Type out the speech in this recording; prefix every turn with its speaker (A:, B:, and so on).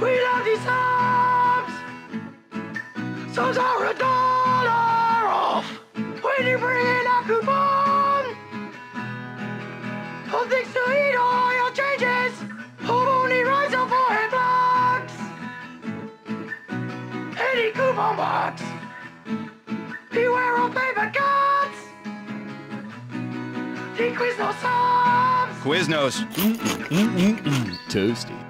A: We love these subs. Subs are a dollar off when you bring in a coupon. All things to eat, all your changes. Home only rise up for head blocks. Any coupon box. Beware of paper cuts. The Quiznos subs.
B: Quiznos.
C: Toasty.